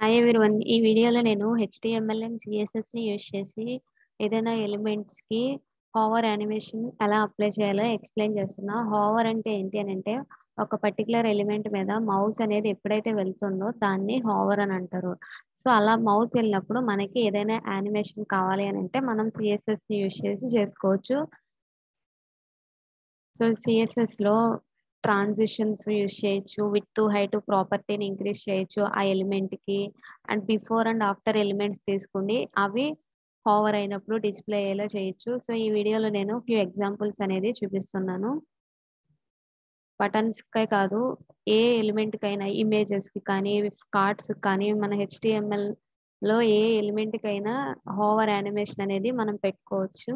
Hi everyone ఈ వీడియోలో నేను హెచ్డిఎంఎల్ అండ్ సీఎస్ఎస్‌ని యూజ్ చేసి ఏదైనా ఎలిమెంట్స్‌కి హోవర్ యానిమేషన్ ఎలా అప్లై చేయాలో ఎక్స్‌ప్లెయిన్ చేస్తున్నా. హోవర్ అంటే ఏంటి అని అంటే ఒక పర్టిక్యులర్ ఎలిమెంట్ మీద మౌస్ అనేది ఎప్పుడైతే వెళ్తుందో దాన్ని హోవర్ అని అంటారు. సో, అలా మౌస్ వెళ్ళినప్పుడు మనకి ఏదైనా యానిమేషన్ కావాలి అని అంటే మనం సీఎస్ఎస్‌ని యూజ్ చేసి చేసుకోవచ్చు. సో, సీఎస్ఎస్‌లో ట్రాన్సిషన్స్ యూజ్ చేయొచ్చు. విడ్త్, హైట్ ప్రాపర్టీని ఇంక్రీజ్ చేయొచ్చు ఆ ఎలిమెంట్‌కి. And before and after elements తీసుకోండి. అవి హోవర్ అయినప్పుడు డిస్‌ప్లే అయ్యేలా చేయొచ్చు. సో, ఈ వీడియోలో నేను ఫ్యూ ఎగ్జాంపుల్స్ అనేది చూపిస్తున్నాను. బటన్స్‌కే కాదు ఏ ఎలిమెంట్‌కైనా ఇమేజెస్‌కి కానీ, కార్డ్స్ కానీ మన హెచ్‌టీఎంఎల్‌లో ఏ ఎలిమెంట్‌కైనా హోవర్ యానిమేషన్ అనేది మనం పెట్టుకోవచ్చు.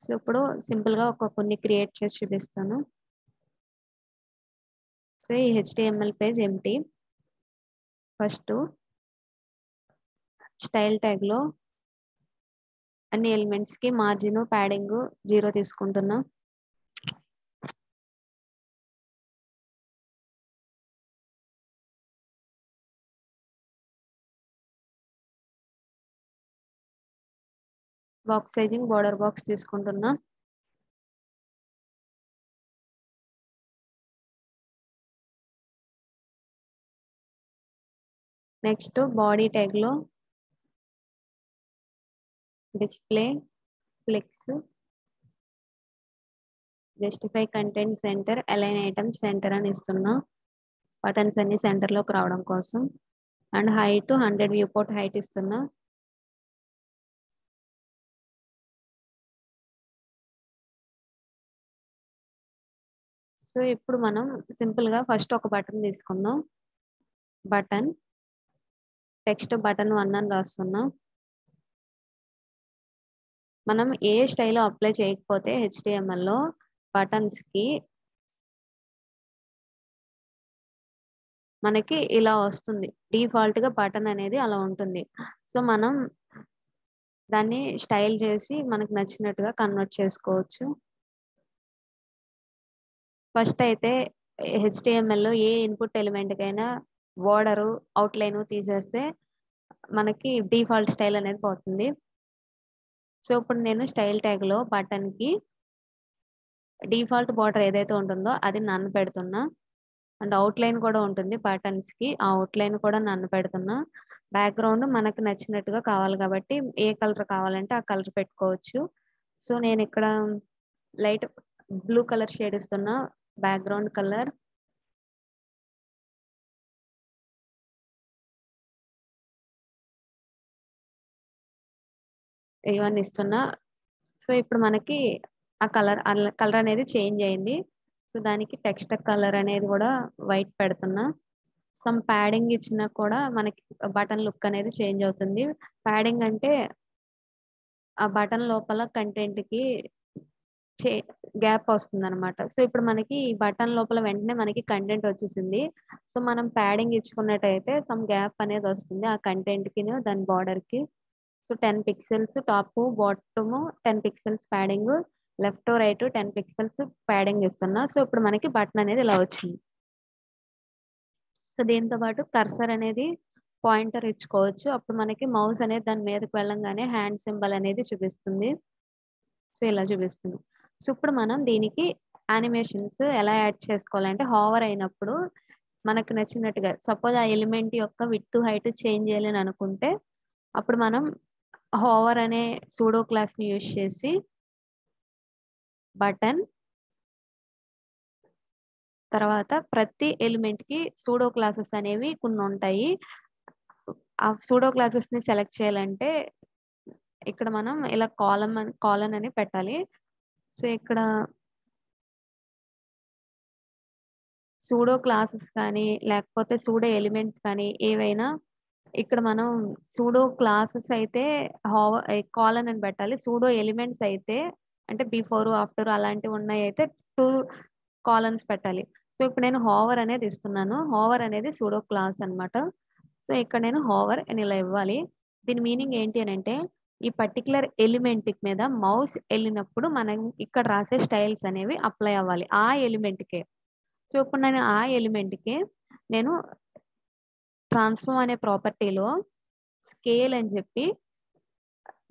సో, ఇప్పుడు సింపుల్‌గా ఒక కొన్ని క్రియేట్ చేసి చూపిస్తాను. సో, ఈ HTML page empty. First style ట్యాగ్‌లో అన్ని ఎలిమెంట్స్‌కి మార్జిన్ ప్యాడింగ్ జీరో తీసుకుంటున్నా. బాక్స్ సైజింగ్ బోర్డర్ బాక్స్ తీసుకుంటున్నా. Next body ట్యాగ్‌లో display, flex justify content center, align item center అని ఇస్తున్నా. బటన్స్ అన్ని సెంటర్‌లోకి రావడం కోసం. And height 100 view port height ఇస్తున్నా. సో, ఇప్పుడు మనం సింపుల్‌గా ఫస్ట్ ఒక బటన్ తీసుకుందాం. బటన్ టెక్స్ట్ బటన్ వన్ అని రాస్తున్నా. మనం ఏ స్టైల్ అప్లై చేయకపోతే హెచ్‌టీఎంఎల్‌లో బటన్స్‌కి మనకి ఇలా వస్తుంది. డిఫాల్ట్‌గా బటన్ అనేది అలా ఉంటుంది. సో, మనం దాన్ని స్టైల్ చేసి మనకు నచ్చినట్టుగా కన్వర్ట్ చేసుకోవచ్చు. ఫస్ట్ అయితే హెచ్‌టీఎంఎల్‌లో ఏ ఇన్‌పుట్ ఎలిమెంట్‌కైనా బోర్డరు, అవుట్లైన్ తీసేస్తే మనకి డిఫాల్ట్ స్టైల్ అనేది పోతుంది. సో, ఇప్పుడు నేను స్టైల్ ట్యాగ్‌లో బటన్‌కి డిఫాల్ట్ బోర్డర్ ఏదైతే ఉంటుందో అది నన్ను పెడుతున్నా. అండ్ అవుట్లైన్ కూడా ఉంటుంది బటన్స్‌కి. ఆ అవుట్లైన్ కూడా నన్ను పెడుతున్నా. బ్యాక్‌గ్రౌండ్ మనకు నచ్చినట్టుగా కావాలి కాబట్టి ఏ కలర్ కావాలంటే ఆ కలర్ పెట్టుకోవచ్చు. సో, నేను ఇక్కడ లైట్ బ్లూ కలర్ షేడ్ ఇస్తున్నా. Background colour. ఇవన్నీ ఇస్తున్నా. సో, ఇప్పుడు మనకి ఆ కలర్ కలర్ అనేది చేంజ్ అయింది. సో, దానికి టెక్స్ట్ కలర్ అనేది కూడా వైట్ పెడుతున్నా. సమ్ ప్యాడింగ్ ఇచ్చినా కూడా మనకి బటన్ లుక్ అనేది చేంజ్ అవుతుంది. ప్యాడింగ్ అంటే ఆ బటన్ లోపల కంటెంట్‌కి చే గ్యాప్ వస్తుందనమాట. సో, ఇప్పుడు మనకి ఈ బటన్ లోపల వెంటనే మనకి కంటెంట్ వచ్చేసింది. సో, మనం ప్యాడింగ్ ఇచ్చుకున్నట్టయితే సమ్ గ్యాప్ అనేది వస్తుంది. ఆ కంటెంట్‌కిను దాని బోర్డర్‌కి. So, 10 pixels top bottom ten pixels padding left, right 10 pixels padding ఇస్తున్నా. సో, ఇప్పుడు మనకి బటన్ అనేది ఇలా వచ్చింది. సో, దీంతో పాటు కర్సర్ అనేది పాయింటర్ ఇచ్చుకోవచ్చు. అప్పుడు మనకి మౌస్ అనేది దాని మీదకి వెళ్ళంగానే హ్యాండ్ సింబల్ అనేది చూపిస్తుంది. సో, ఇలా చూపిస్తుంది. సో, ఇప్పుడు మనం దీనికి యానిమేషన్స్ ఎలా యాడ్ చేసుకోవాలంటే హోవర్ అయినప్పుడు మనకు నచ్చినట్టుగా సపోజ్ ఆ ఎలిమెంట్ యొక్క విత్ హైట్ చేంజ్ చేయాలని అనుకుంటే అప్పుడు మనం హోవర్ అనే సూడో క్లాస్‌ని యూజ్ చేసి బటన్ తర్వాత ప్రతి ఎలిమెంట్‌కి సూడో క్లాసెస్ అనేవి కొన్ని ఉంటాయి ఆ సూడో క్లాసెస్‌ని సెలెక్ట్ చేయాలంటే ఇక్కడ మనం ఇలా కాలమ్ అని కాలన్ అని పెట్టాలి. సో, ఇక్కడ సూడో క్లాసెస్ కానీ, లేకపోతే సూడో ఎలిమెంట్స్ కానీ ఏవైనా ఇక్కడ మనం సూడో క్లాసెస్ అయితే హోవ కాలన్ అని పెట్టాలి. సూడో ఎలిమెంట్స్ అయితే అంటే బిఫోర్, ఆఫ్టర్ అలాంటివి ఉన్నాయి అయితే టూ కాలన్స్ పెట్టాలి. సో, ఇప్పుడు నేను హోవర్ అనేది ఇస్తున్నాను. హోవర్ అనేది సూడో క్లాస్ అనమాట. సో, ఇక్కడ నేను హోవర్ అని ఇలా ఇవ్వాలి. దీని మీనింగ్ ఏంటి అని అంటే ఈ పర్టిక్యులర్ ఎలిమెంట్ మీద మౌస్ వెళ్ళినప్పుడు మనం ఇక్కడ రాసే స్టైల్స్ అనేవి అప్లై అవ్వాలి. ఆ ఎలిమెంట్‌కే. సో, ఇప్పుడు నేను ఆ ఎలిమెంట్‌కి నేను ట్రాన్స్ఫార్మ్ అనే ప్రాపర్టీలో స్కేల్ అని చెప్పి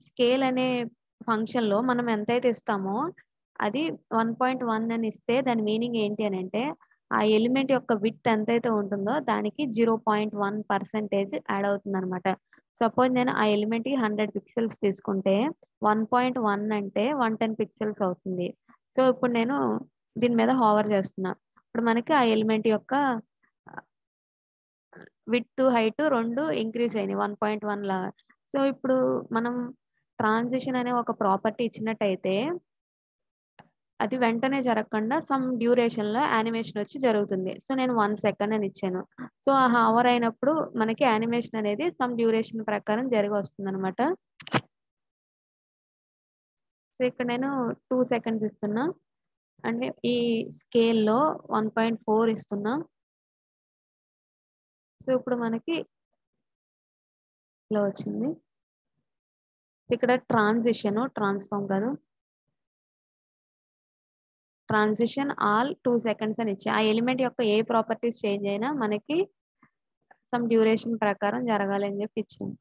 స్కేల్ అనే ఫంక్షన్లో మనం ఎంతైతే ఇస్తామో అది వన్ పాయింట్ వన్ అని ఇస్తే దాని మీనింగ్ ఏంటి అని అంటే ఆ ఎలిమెంట్ యొక్క విత్ ఎంతైతే ఉంటుందో దానికి zero point one percentage add అవుతుంది అనమాట సపోజ్ నేను ఆ ఎలిమెంట్కి హండ్రెడ్ పిక్సెల్స్ తీసుకుంటే వన్ పాయింట్ వన్ అంటే వన్ టెన్ పిక్సెల్స్ అవుతుంది. సో ఇప్పుడు నేను దీని మీద హోవర్ చేస్తున్నా. ఇప్పుడు మనకి ఆ ఎలిమెంట్ యొక్క విత్ హైట్ రెండు ఇంక్రీజ్ అయినాయి వన్ పాయింట్ వన్ లాగా. సో ఇప్పుడు మనం ట్రాన్సిషన్ అనే ఒక ప్రాపర్టీ ఇచ్చినట్టయితే అది వెంటనే జరగకుండా సమ్ డ్యూరేషన్లో యానిమేషన్ వచ్చి జరుగుతుంది. సో నేను వన్ సెకండ్ అని ఇచ్చాను. సో ఆ హవర్ అయినప్పుడు మనకి యానిమేషన్ అనేది సమ్ డ్యూరేషన్ ప్రకారం జరిగి వస్తుంది అనమాట సో ఇక్కడ నేను టూ సెకండ్స్ ఇస్తున్నా. అంటే ఈ స్కేల్లో వన్ పాయింట్ ఫోర్ ఇస్తున్నా. సో ఇప్పుడు మనకి ఇలా వచ్చింది. ఇక్కడ ట్రాన్సిషన్ ట్రాన్స్ఫామ్ కాదు ట్రాన్సిషన్ ఆల్ టూ సెకండ్స్ అని ఇచ్చి ఆ ఎలిమెంట్ యొక్క ఏ ప్రాపర్టీస్ చేంజ్ అయినా మనకి సమ్ డ్యూరేషన్ ప్రకారం జరగాలి అని చెప్పి ఇచ్చింది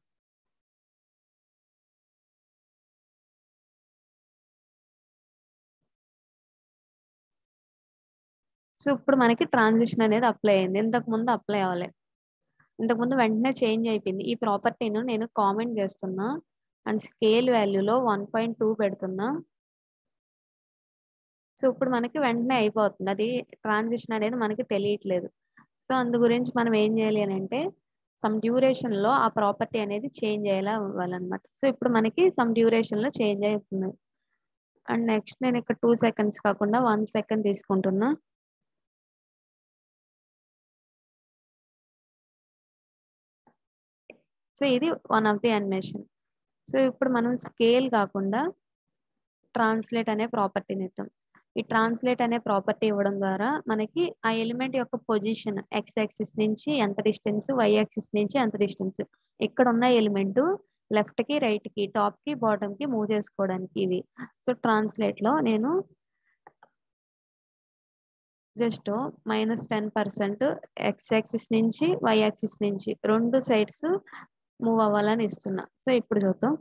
సో ఇప్పుడు మనకి ట్రాన్సిషన్ అనేది అప్లై అయింది. ఇంతకు ముందు అప్లై అవ్వలేదు ఇంతకు ముందు వెంటనే చేంజ్ అయిపోయింది. ఈ ప్రాపర్టీను నేను కామెంట్ చేస్తున్నా. అండ్ స్కేల్ వాల్యూలో వన్ పాయింట్ టూ పెడుతున్నా. సో ఇప్పుడు మనకి వెంటనే అయిపోతుంది. అది ట్రాన్సిషన్ అనేది మనకి తెలియట్లేదు. సో అందు గురించి మనం ఏం చేయాలి అని అంటే సమ్ డ్యూరేషన్లో ఆ ప్రాపర్టీ అనేది చేంజ్ అయ్యేలా ఇవ్వాలన్నమాట సో ఇప్పుడు మనకి సమ్ డ్యూరేషన్లో చేంజ్ అవుతుంది. అండ్ నెక్స్ట్ నేను ఇక్కడ టూ సెకండ్స్ కాకుండా వన్ సెకండ్ తీసుకుంటున్నా. సో ఇది one of the animation so ఇప్పుడు మనం స్కేల్ కాకుండా ట్రాన్స్లేట్ అనే ప్రాపర్టీని ఇద్దాం ఈ ట్రాన్స్లేట్ అనే ప్రాపర్టీ ఇవ్వడం ద్వారా మనకి ఆ ఎలిమెంట్ యొక్క పొజిషన్ ఎక్స్ యాక్సిస్ నుంచి ఎంత డిస్టెన్స్ వై యాక్సిస్ నుంచి ఎంత డిస్టెన్స్ ఇక్కడ ఉన్న ఎలిమెంట్ లెఫ్ట్కి రైట్కి టాప్కి బాటమ్కి మూవ్ చేసుకోవడానికి ఇవి. సో ట్రాన్స్లేట్లో నేను just minus ten percent X axis నుంచి వై యాక్సిస్ నుంచి రెండు సైడ్స్ మూవ్ అవ్వాలని ఇస్తున్నా. సో ఇప్పుడు చూద్దాం.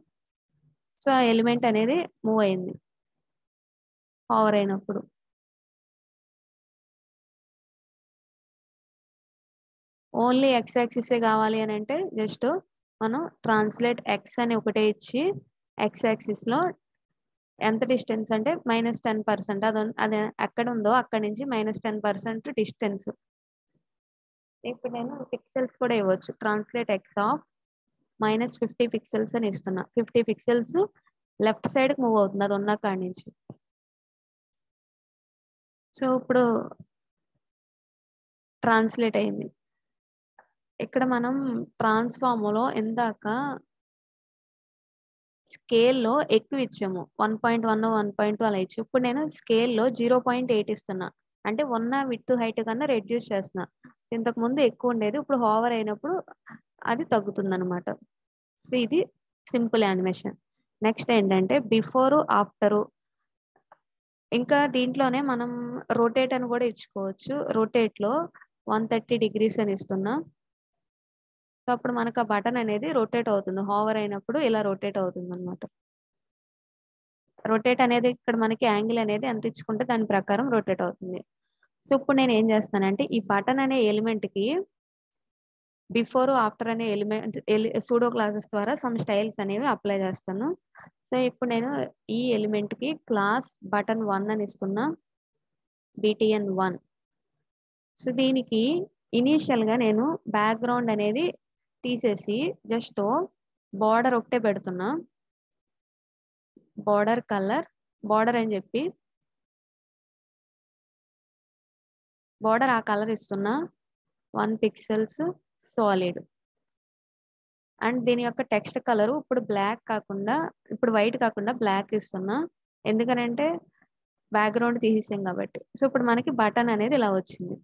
సో ఆ ఎలిమెంట్ అనేది మూవ్ అయింది. పవర్ అయినప్పుడు. ఓన్లీ ఎక్స్ యాక్సిసే కావాలి అని అంటే జస్ట్ మనం ట్రాన్స్లేట్ ఎక్స్ అని ఒకటే ఇచ్చి ఎక్స్ యాక్సిస్లో ఎంత డిస్టెన్స్ అంటే మైనస్ టెన్ పర్సెంట్ అది అది ఎక్కడ ఉందో అక్కడ నుంచి మైనస్ టెన్ పర్సెంట్ డిస్టెన్స్ ఇప్పుడు నేను పిక్సెల్స్ కూడా ఇవ్వచ్చు. Translate X of minus fifty pixels అని ఇస్తున్నా. Fifty pixels left side move అవుతుంది. అది ఉన్న కాడి నుంచి. సో ఇప్పుడు ట్రాన్స్లేట్ అయింది. ఇక్కడ మనం ట్రాన్స్ఫార్మ్లో ఇందాక స్కేల్లో ఎక్కువ ఇచ్చాము. One point one one point two అలా ఇచ్చి. ఇప్పుడు నేను స్కేల్లో జీరో పాయింట్ ఎయిట్ ఇస్తున్నా. అంటే ఉన్న విత్ హైట్ కన్నా రెడ్యూస్ చేస్తున్నా. ఇంతకు ముందు ఎక్కువ ఉండేది. ఇప్పుడు హోవర్ అయినప్పుడు అది తగ్గుతుంది అనమాట సో ఇది సింపుల్ యానిమేషన్. నెక్స్ట్ ఏంటంటే బిఫోర్ ఆఫ్టర్. ఇంకా దీంట్లోనే మనం రొటేట్ అని కూడా ఇచ్చుకోవచ్చు. రొటేట్లో వన్ థర్టీ డిగ్రీస్ అని ఇస్తున్నా. సో అప్పుడు మనకు ఆ బటన్ అనేది రొటేట్ అవుతుంది. హోవర్ అయినప్పుడు ఇలా రొటేట్ అవుతుంది అనమాట రొటేట్ అనేది ఇక్కడ మనకి యాంగిల్ అనేది ఎంత ఇచ్చుకుంటే దాని ప్రకారం రొటేట్ అవుతుంది. సో ఇప్పుడు నేను ఏం చేస్తానంటే ఈ బటన్ అనే ఎలిమెంట్కి బిఫోర్ ఆఫ్టర్ అనే ఎలిమెంట్ సూడో క్లాసెస్ ద్వారా సమ్ స్టైల్స్ అనేవి అప్లై చేస్తాను. సో ఇప్పుడు నేను ఈ ఎలిమెంట్కి క్లాస్ బటన్ వన్ అని ఇస్తున్నా. బిటిఎన్ వన్ సో దీనికి ఇనీషియల్గా నేను బ్యాక్గ్రౌండ్ అనేది తీసేసి జస్ట్ బార్డర్ ఒకటే పెడుతున్నా. బార్డర్ కలర్ బార్డర్ అని చెప్పి. బార్డర్ ఆ కలర్ ఇస్తున్నా. వన్ పిక్సెల్స్ సాలిడ్ అండ్ దీని యొక్క టెక్స్ట్ కలర్ ఇప్పుడు బ్లాక్ కాకుండా ఇప్పుడు వైట్ కాకుండా బ్లాక్ ఇస్తున్నా. ఎందుకనంటే బ్యాక్గ్రౌండ్ తీసేసాం కాబట్టి. సో ఇప్పుడు మనకి బటన్ అనేది ఇలా వచ్చింది.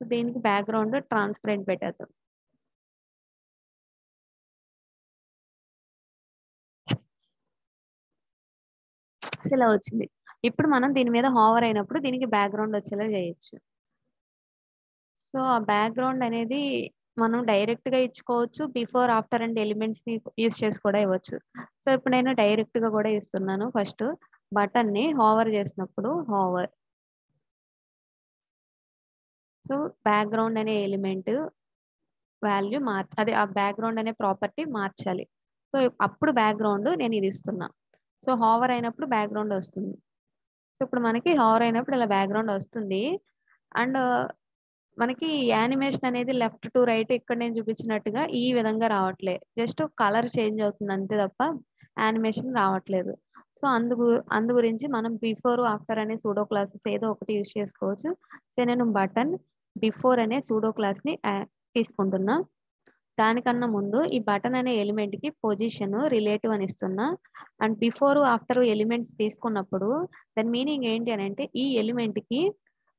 సో దీనికి బ్యాక్గ్రౌండ్ ట్రాన్స్పరెంట్ పెట్టేద్దాం. సో ఇలా వచ్చింది. ఇప్పుడు మనం దీని మీద హోవర్ అయినప్పుడు దీనికి బ్యాక్గ్రౌండ్ వచ్చేలా చేయొచ్చు. సో ఆ బ్యాక్గ్రౌండ్ అనేది మనం డైరెక్ట్‌గా ఇచ్చుకోవచ్చు. బిఫోర్, ఆఫ్టర్ అండ్ ఎలిమెంట్స్ని యూస్ చేసి కూడా ఇవ్వచ్చు. సో, ఇప్పుడు నేను డైరెక్ట్గా కూడా ఇస్తున్నాను. ఫస్ట్ బటన్ని హోవర్ చేసినప్పుడు హోవర్ సో, బ్యాక్‌గ్రౌండ్ అనే ఎలిమెంట్ వాల్యూ మార్చ్ అదే ఆ బ్యాక్‌గ్రౌండ్ అనే ప్రాపర్టీ మార్చాలి. సో, అప్పుడు బ్యాక్‌గ్రౌండ్ నేను ఇది ఇస్తున్నా. సో, హోవర్ అయినప్పుడు బ్యాక్‌గ్రౌండ్ వస్తుంది. సో, ఇప్పుడు మనకి హోవర్ అయినప్పుడు ఇలా బ్యాక్‌గ్రౌండ్ వస్తుంది. అండ్ మనకి యానిమేషన్ అనేది లెఫ్ట్ టు రైట్ ఇక్కడ నేను చూపించినట్టుగా ఈ విధంగా రావట్లే. జస్ట్ కలర్ చేంజ్ అవుతుంది అంతే తప్ప యానిమేషన్ రావట్లేదు. సో, అందు అందు గురించి మనం బిఫోర్, ఆఫ్టర్ అనే సూడో క్లాసెస్ ఏదో ఒకటి యూజ్ చేసుకోవచ్చు. సో, నేను బటన్ బిఫోర్ అనే సూడో క్లాస్‌ని ని తీసుకుంటున్నా. దానికన్నా ముందు ఈ బటన్ అనే ఎలిమెంట్కి పొజిషన్, రిలేటివ్ అని ఇస్తున్నా. అండ్ బిఫోర్, ఆఫ్టర్ ఎలిమెంట్స్ తీసుకున్నప్పుడు దాని మీనింగ్ ఏంటి అని అంటే ఈ ఎలిమెంట్కి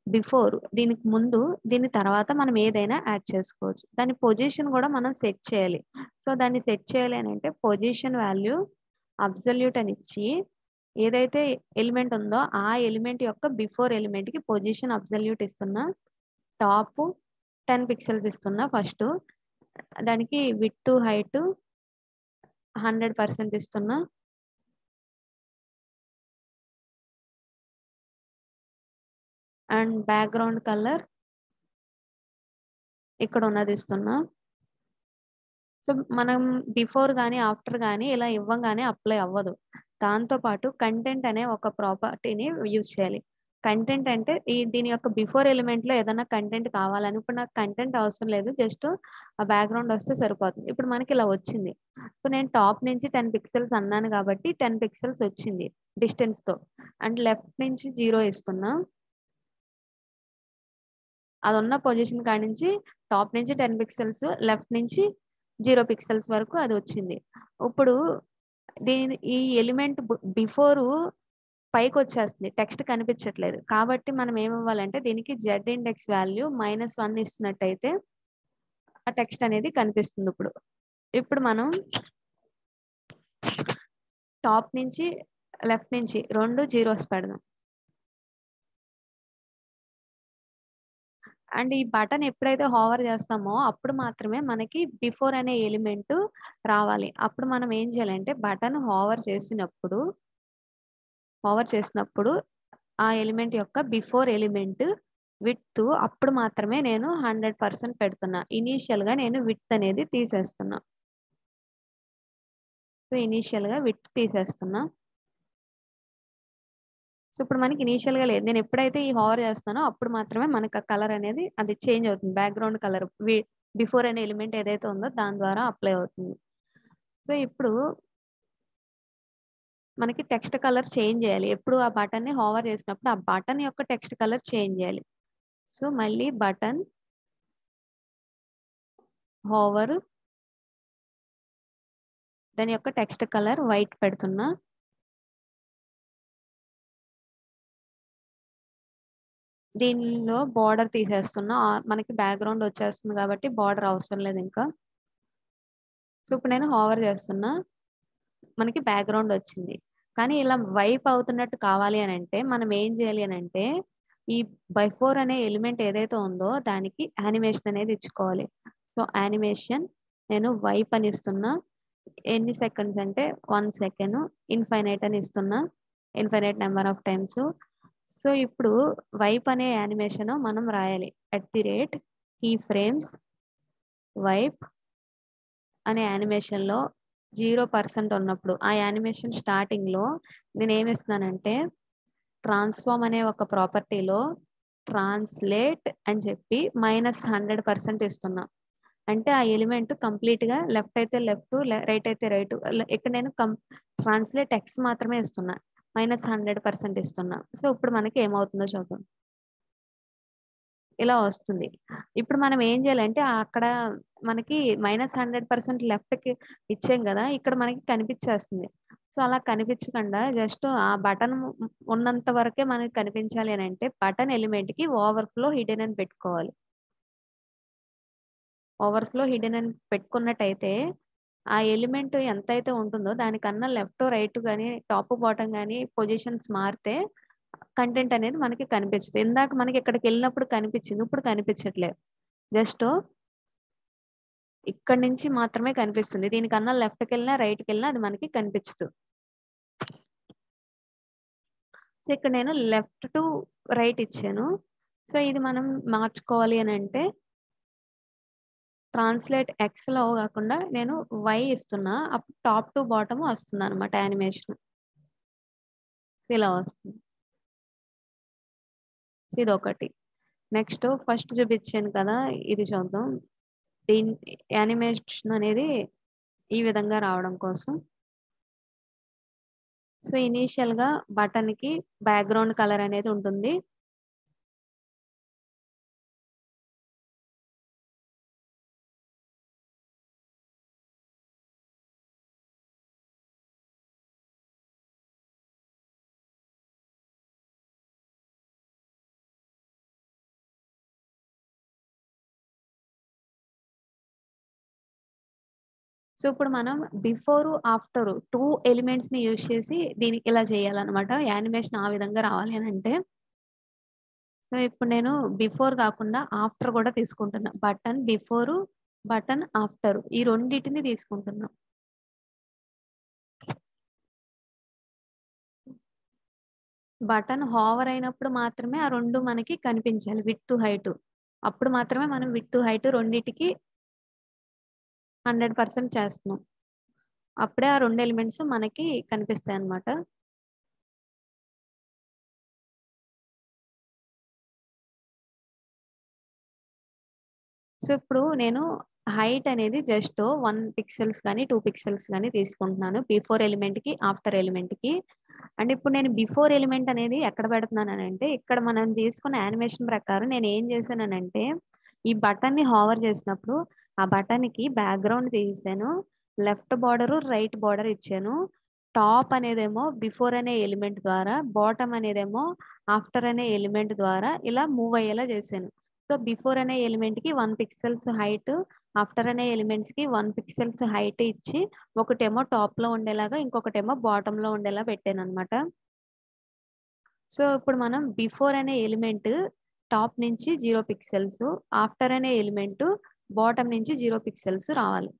బిఫోర్ దీనికి ముందు, దీని తర్వాత మనం ఏదైనా యాడ్ చేసుకోవచ్చు. దాని పొజిషన్ కూడా మనం సెట్ చేయాలి. సో, దాన్ని సెట్ చేయాలి అని అంటే పొజిషన్ వాల్యూ అబ్సల్యూట్ అని ఇచ్చి ఏదైతే ఎలిమెంట్ ఉందో ఆ ఎలిమెంట్ యొక్క బిఫోర్ ఎలిమెంట్‌కి పొజిషన్ అబ్సల్యూట్ ఇస్తున్నా. టాప్ 10 పిక్సెల్స్ ఇస్తున్నా ఫస్ట్ దానికి విత్ హైట్ 100% ఇస్తున్నా. అండ్ బ్యాక్‌గ్రౌండ్ కలర్ ఇక్కడ ఉన్నది ఇస్తున్నా. సో, మనం బిఫోర్ కానీ ఆఫ్టర్ కానీ ఇలా ఇవ్వంగానే అప్లై అవ్వదు. దాంతో పాటు కంటెంట్ అనే ఒక ప్రాపర్టీని యూజ్ చేయాలి. కంటెంట్ అంటే ఈ దీని యొక్క బిఫోర్ ఎలిమెంట్‌లో ఏదైనా కంటెంట్ కావాలని ఇప్పుడు నాకు కంటెంట్ అవసరం లేదు. జస్ట్ ఆ బ్యాక్‌గ్రౌండ్ వస్తే సరిపోతుంది. ఇప్పుడు మనకి ఇలా వచ్చింది. సో, నేను టాప్ నుంచి 10 పిక్సెల్స్ అన్నాను కాబట్టి 10 పిక్సెల్స్ వచ్చింది డిస్టెన్స్‌తో. అండ్ లెఫ్ట్ నుంచి జీరో ఇస్తున్నా. అది ఉన్న పొజిషన్ కాడ నుంచి టాప్ నుంచి 10 పిక్సెల్స్, లెఫ్ట్ నుంచి జీరో పిక్సెల్స్ వరకు అది వచ్చింది ఇప్పుడు దీని ఈ ఎలిమెంట్ బిఫోరు పైకి వచ్చేస్తుంది టెక్స్ట్ కనిపించట్లేదు. కాబట్టి మనం ఏమివ్వాలంటే దీనికి జెడ్ ఇండెక్స్ వాల్యూ -1 ఇస్తున్నట్టయితే ఆ టెక్స్ట్ అనేది కనిపిస్తుంది ఇప్పుడు. ఇప్పుడు మనం టాప్ నుంచి, లెఫ్ట్ నుంచి రెండు జీరోస్ పెడదాం. అండ్ ఈ బటన్ ఎప్పుడైతే హోవర్ చేస్తామో అప్పుడు మాత్రమే మనకి బిఫోర్ అనే ఎలిమెంట్ రావాలి. అప్పుడు మనం ఏం చేయాలంటే బటన్ హోవర్ చేసినప్పుడు హోవర్ చేసినప్పుడు ఆ ఎలిమెంట్ యొక్క బిఫోర్ ఎలిమెంట్ విత్ అప్పుడు మాత్రమే నేను 100% పెడుతున్నా. ఇనీషియల్‌గా నేను విత్ అనేది తీసేస్తున్నా. సో, ఇనీషియల్‌గా విత్ తీసేస్తున్నా. సో, ఇప్పుడు మనకి ఇనీషియల్‌గా లేదు. నేను ఎప్పుడైతే ఈ హార్ చేస్తానో అప్పుడు మాత్రమే మనకు ఆ కలర్ అనేది అది చేంజ్ అవుతుంది. బ్యాక్‌గ్రౌండ్ కలర్ వి బిఫోర్ అనే ఎలిమెంట్ ఏదైతే ఉందో దాని ద్వారా అప్లై అవుతుంది. సో, ఇప్పుడు మనకి టెక్స్ట్ కలర్ చేంజ్ చేయాలి. ఎప్పుడు ఆ బటన్‌ని హోవర్ చేసినప్పుడు ఆ బటన్ యొక్క టెక్స్ట్ కలర్ చేంజ్ చేయాలి. సో, మళ్ళీ బటన్ హోవర్ దాని యొక్క టెక్స్ట్ కలర్ వైట్ పెడుతున్నా. దీనిలో బార్డర్ తీసేస్తున్నా. మనకి బ్యాక్‌గ్రౌండ్ వచ్చేస్తుంది కాబట్టి బార్డర్ అవసరం లేదు ఇంకా. సో, ఇప్పుడు నేను హోవర్ చేస్తున్నా. మనకి బ్యాక్‌గ్రౌండ్ వచ్చింది. కానీ ఇలా వైప్ అవుతున్నట్టు కావాలి అని అంటే మనం ఏం చేయాలి అని అంటే ఈ బైఫోర్ అనే ఎలిమెంట్ ఏదైతే ఉందో దానికి యానిమేషన్ అనేది ఇచ్చుకోవాలి. సో, యానిమేషన్ నేను వైప్ అని ఇస్తున్నా. ఎన్ని సెకండ్స్ అంటే వన్ సెకండ్ ఇన్ఫైనైట్ అని ఇస్తున్నా. Infinite number of times. So, ఇప్పుడు వైప్ అనే యానిమేషన్ మనం రాయాలి. ఎట్ ది రేట్ ఈ ఫ్రేమ్స్ వైప్ అనే యానిమేషన్‌లో జీరో పర్సెంట్ ఉన్నప్పుడు ఆ యానిమేషన్ స్టార్టింగ్‌లో నేను ఏమిస్తున్నానంటే ట్రాన్స్‌ఫార్మ్ అనే ఒక ప్రాపర్టీలో ట్రాన్స్‌లేట్ అని చెప్పి -100% ఇస్తున్నా. అంటే ఆ ఎలిమెంట్ కంప్లీట్‌గా లెఫ్ట్ అయితే లెఫ్ట్, రైట్ అయితే రైట్. ఇక్కడ నేను కం ట్రాన్స్‌లేట్ ఎక్స్ మాత్రమే ఇస్తున్నా. -100% ఇస్తున్నా. సో, ఇప్పుడు మనకి ఏమవుతుందో చూద్దాం. ఇలా వస్తుంది. ఇప్పుడు మనం ఏం చేయాలంటే అక్కడ మనకి -100% లెఫ్ట్‌కి ఇచ్చాం కదా ఇక్కడ మనకి కనిపించేస్తుంది. సో, అలా కనిపించకుండా జస్ట్ ఆ బటన్ ఉన్నంత వరకే మనకి కనిపించాలి అని అంటే బటన్ ఎలిమెంట్కి ఓవర్‌ఫ్లో హిడెన్ అని పెట్టుకోవాలి. ఓవర్‌ఫ్లో హిడెన్ అని పెట్టుకున్నట్టయితే ఆ ఎలిమెంట్ ఎంతైతే ఉంటుందో దానికన్నా లెఫ్ట్, రైట్ కానీ టాప్, బాటం కానీ పొజిషన్స్ మారితే కంటెంట్ అనేది మనకి కనిపించదు. ఇందాక మనకి ఇక్కడికెళ్ళినప్పుడు కనిపించింది. ఇప్పుడు కనిపించట్లేదు. జస్ట్ ఇక్కడ నుంచి మాత్రమే కనిపిస్తుంది దీనికన్నా లెఫ్ట్కి వెళ్ళినా రైట్కి వెళ్ళినా అది మనకి కనిపించదు సో ఇక్కడ నేను లెఫ్ట్ టు రైట్ ఇచ్చాను సో ఇది మనం మార్చుకోవాలి అని అంటే ట్రాన్స్లేట్ ఎక్స్లో కాకుండా నేను వై ఇస్తున్నా అప్పుడు టాప్ టు బాటమ్ వస్తుంది అనమాట యానిమేషన్. ఇలా వస్తుంది. ఇది ఒకటి నెక్స్ట్ ఫస్ట్ చూపించాను కదా ఇది చూద్దాం. దీని యానిమేషన్ అనేది ఈ విధంగా రావడం కోసం. సో ఇనీషియల్గా బటన్కి బ్యాక్గ్రౌండ్ కలర్ అనేది ఉంటుంది. సో ఇప్పుడు మనం బిఫోర్ ఆఫ్టర్ టూ ఎలిమెంట్స్ని యూజ్ చేసి దీనికి ఇలా చేయాలన్నమాట. యానిమేషన్ ఆ విధంగా రావాలి అని అంటే సో ఇప్పుడు నేను బిఫోర్ కాకుండా ఆఫ్టర్ కూడా తీసుకుంటున్నా. బటన్ బిఫోర్ బటన్ ఆఫ్టర్ ఈ రెండింటిని తీసుకుంటున్నా. బటన్ హోవర్ అయినప్పుడు మాత్రమే ఆ రెండు మనకి కనిపించాలి. విత్ హైట్ అప్పుడు మాత్రమే మనం విత్ హైట్ రెండింటికి హండ్రెడ్ పర్సెంట్ చేస్తున్నాం. అప్పుడే ఆ రెండు ఎలిమెంట్స్ మనకి కనిపిస్తాయి అన్నమాట సో ఇప్పుడు నేను హైట్ అనేది జస్ట్ వన్ పిక్సెల్స్ కానీ టూ పిక్సెల్స్ కానీ తీసుకుంటున్నాను. బిఫోర్ ఎలిమెంట్కి ఆఫ్టర్ ఎలిమెంట్కి అండ్ ఇప్పుడు నేను బిఫోర్ ఎలిమెంట్ అనేది ఎక్కడ పెడుతున్నాను అంటే ఇక్కడ మనం తీసుకున్న యానిమేషన్ ప్రకారం నేను ఏం చేశానంటే ఈ బటన్ని హోవర్ చేసినప్పుడు ఆ బటన్కి బ్యాక్గ్రౌండ్ తీసాను లెఫ్ట్ బార్డర్ రైట్ బార్డర్ ఇచ్చాను. టాప్ అనేదేమో బిఫోర్ అనే ఎలిమెంట్ ద్వారా బాటమ్ అనేదేమో ఆఫ్టర్ అనే ఎలిమెంట్ ద్వారా ఇలా మూవ్ అయ్యేలా చేశాను. సో బిఫోర్ అనే ఎలిమెంట్కి వన్ పిక్సెల్స్ హైట్ ఆఫ్టర్ అనే ఎలిమెంట్స్కి వన్ పిక్సెల్స్ హైట్ ఇచ్చి ఒకటేమో టాప్లో ఉండేలాగా ఇంకొకటేమో బాటమ్లో ఉండేలా పెట్టాను అనమాట సో ఇప్పుడు మనం బిఫోర్ అనే ఎలిమెంట్ టాప్ నుంచి జీరో పిక్సెల్స్ ఆఫ్టర్ అనే ఎలిమెంట్ బాటమ్ నుంచి జీరో పిక్సెల్స్ రావాలి.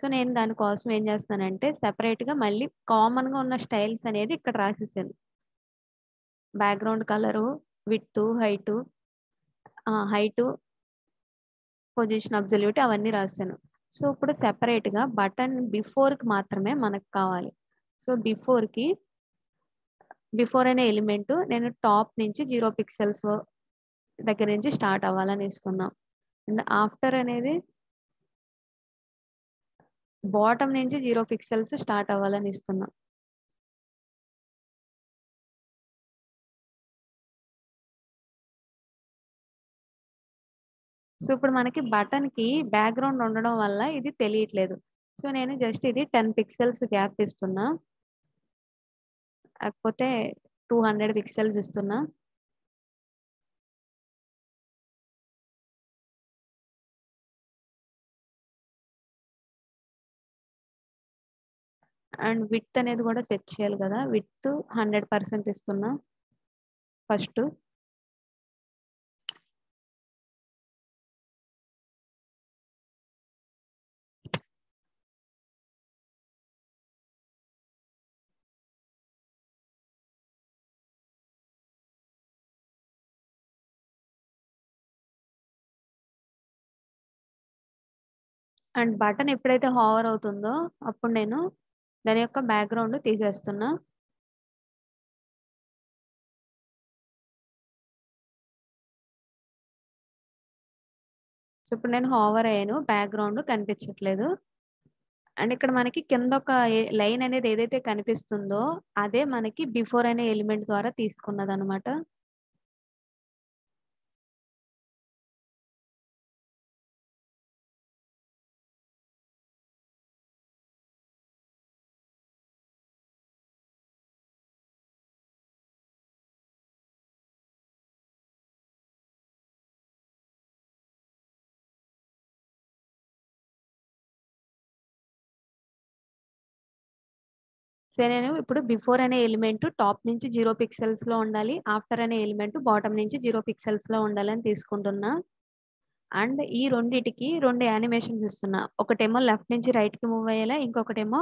సో నేను దానికోసం ఏం చేస్తానంటే సెపరేట్గా మళ్ళీ కామన్గా ఉన్న స్టైల్స్ అనేది ఇక్కడ రాసేసాను. Background colour width height height position absolute అవన్నీ రాశాను సో ఇప్పుడు సెపరేట్గా బటన్ బిఫోర్కి మాత్రమే మనకు కావాలి. సో బిఫోర్కి బిఫోర్ అనే ఎలిమెంట్ నేను టాప్ నుంచి జీరో పిక్సెల్స్ దగ్గర నుంచి స్టార్ట్ అవ్వాలని ఇస్తున్నాను అండ్ ఆఫ్టర్ అనేది బాటమ్ నుంచి జీరో పిక్సెల్స్ స్టార్ట్ అవ్వాలని ఇస్తున్నాం. సో ఇప్పుడు మనకి బటన్కి బ్యాక్గ్రౌండ్ ఉండడం వల్ల ఇది తెలియట్లేదు. సో నేను జస్ట్ ఇది టెన్ పిక్సెల్స్ గ్యాప్ ఇస్తున్నా. కాకపోతే టూ హండ్రెడ్ పిక్సెల్స్ ఇస్తున్నా. అండ్ విత్ అనేది కూడా సెట్ చేయాలి కదా. విత్ హండ్రెడ్ పర్సెంట్ ఇస్తున్నా. ఫస్ట్. అండ్ బటన్ ఎప్పుడైతే హవర్ అవుతుందో అప్పుడు నేను దాని యొక్క బ్యాక్గ్రౌండ్ తీసేస్తున్నా. సో ఇప్పుడు నేను హోవర్ అయ్యాను. బ్యాక్గ్రౌండ్ కనిపించట్లేదు. అండ్ ఇక్కడ మనకి కింద ఒక లైన్ అనేది ఏదైతే కనిపిస్తుందో అదే మనకి బిఫోర్ అనే ఎలిమెంట్ ద్వారా తీసుకున్నది అనమాట సో నేను ఇప్పుడు బిఫోర్ అనే ఎలిమెంట్ టాప్ నుంచి జీరో పిక్సెల్స్లో ఉండాలి ఆఫ్టర్ అనే ఎలిమెంట్ బాటమ్ నుంచి జీరో పిక్సెల్స్లో ఉండాలని తీసుకుంటున్నా. అండ్ ఈ రెండిటికి రెండు యానిమేషన్స్ ఇస్తున్నా. ఒకటేమో లెఫ్ట్ నుంచి రైట్కి మూవ్ అయ్యేలా ఇంకొకటేమో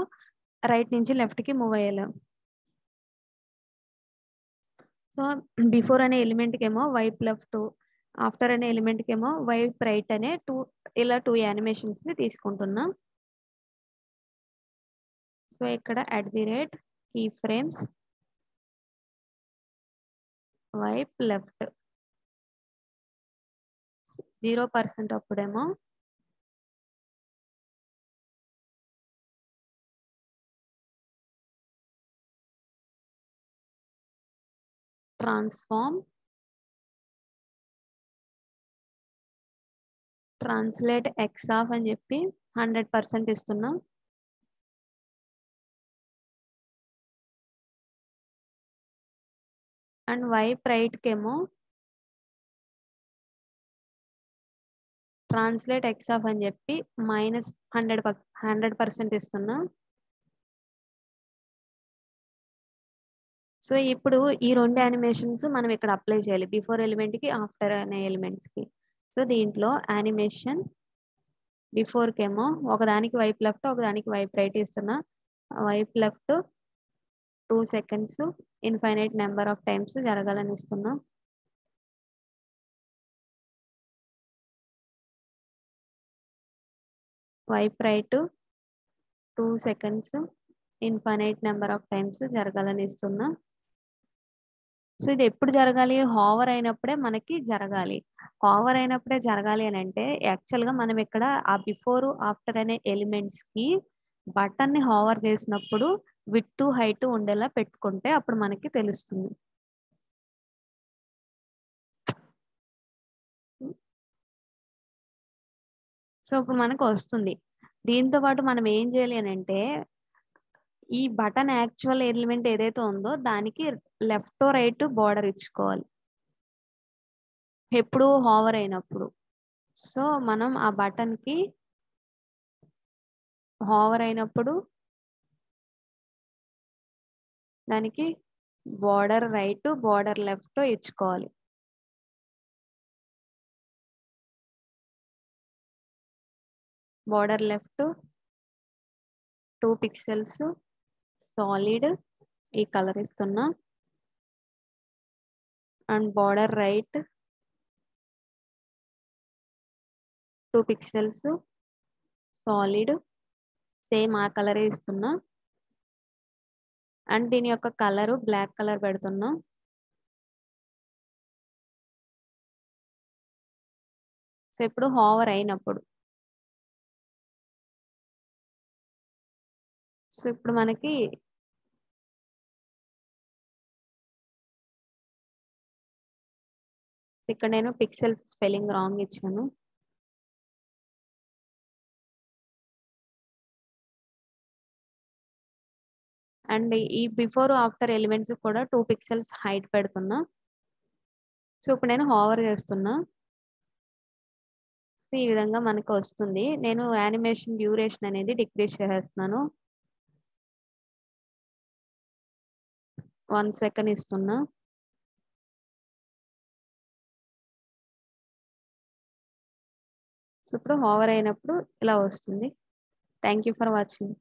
రైట్ నుంచి లెఫ్ట్కి మూవ్ అయ్యేలా. సో బిఫోర్ అనే ఎలిమెంట్కి ఏమో వైప్ లెఫ్ట్ ఆఫ్టర్ అనే ఎలిమెంట్కి ఏమో వైప్ రైట్ అనే టూ ఇలా టూ యానిమేషన్స్ని తీసుకుంటున్నా. సో ఇక్కడ at the rate key frames wipe left zero percent అప్పుడేమో ట్రాన్స్ఫార్మ్ ట్రాన్స్లేట్ ఎక్స్ ఆఫ్ అని చెప్పి హండ్రెడ్ పర్సెంట్ ఇస్తున్నాం. అండ్ వైప్ రైట్కి ఏమో ట్రాన్స్లేట్ ఎక్స్ ఆఫ్ అని చెప్పి మైనస్ హండ్రెడ్ హండ్రెడ్ పర్సెంట్ ఇస్తున్నా. సో ఇప్పుడు ఈ రెండు యానిమేషన్స్ మనం ఇక్కడ అప్లై చేయాలి. బిఫోర్ ఎలిమెంట్కి ఆఫ్టర్ అనే ఎలిమెంట్స్కి సో దీంట్లో యానిమేషన్ బిఫోర్ కేమో ఒకదానికి వైప్ లెఫ్ట్ ఒకదానికి వైప్ రైట్ ఇస్తున్నా. Wipe left two seconds infinite number of times జరగాలని ఇస్తున్నాం. Wipe right two seconds infinite number of times జరగాలని ఇస్తున్నా. సో ఇది ఎప్పుడు జరగాలి? హోవర్ అయినప్పుడే మనకి జరగాలి. హోవర్ అయినప్పుడే జరగాలి అని అంటే యాక్చువల్గా మనం ఇక్కడ ఆ బిఫోర్ ఆఫ్టర్ అనే ఎలిమెంట్స్కి హోవర్ చేసినప్పుడు విత్ హైట్ ఉండేలా పెట్టుకుంటే అప్పుడు మనకి తెలుస్తుంది. సో ఇప్పుడు మనకు వస్తుంది. దీంతో పాటు మనం ఏం చేయాలి అని అంటే ఈ బటన్ యాక్చువల్ ఎలిమెంట్ ఏదైతే ఉందో దానికి లెఫ్ట్ రైట్ బార్డర్ ఇచ్చుకోవాలి. ఎప్పుడు హోవర్ అయినప్పుడు. సో మనం ఆ బటన్కి అయినప్పుడు దానికి బార్డర్ రైట్ బార్డర్ లెఫ్ట్ ఇచ్చుకోవాలి. Border left two pixels solid ఈ కలర్ ఇస్తున్నా. And border right two pixels solid same ఆ కలరే ఇస్తున్నా. అండ్ దీని యొక్క కలరు బ్లాక్ కలర్ పెడుతున్నాం. సో ఇప్పుడు హోవర్ అయినప్పుడు. సో ఇప్పుడు మనకి ఇక్కడ నేను పిక్సెల్స్ స్పెల్లింగ్ రాంగ్ ఇచ్చాను. అండ్ ఈ బిఫోర్ ఆఫ్టర్ ఎలిమెంట్స్ కూడా టూ పిక్సెల్స్ హైట్ పెడుతున్నా. సో ఇప్పుడు నేను హావర్ చేస్తున్నా. సో ఈ విధంగా మనకు వస్తుంది. నేను యానిమేషన్ డ్యూరేషన్ అనేది డిక్రీజ్ చేసేస్తున్నాను. వన్ సెకండ్ ఇస్తున్నా. సో ఇప్పుడు హావర్ అయినప్పుడు ఇలా వస్తుంది. Thank you for watching.